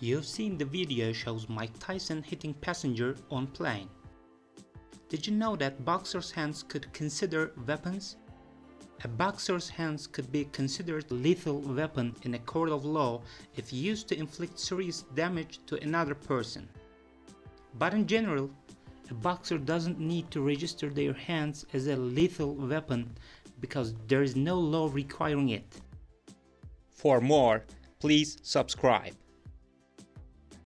You've seen the video shows Mike Tyson hitting passenger on plane. Did you know that boxer's hands could consider weapons? A boxer's hands could be considered lethal weapon in a court of law if used to inflict serious damage to another person. But in general, a boxer doesn't need to register their hands as a lethal weapon because there is no law requiring it. For more, please subscribe.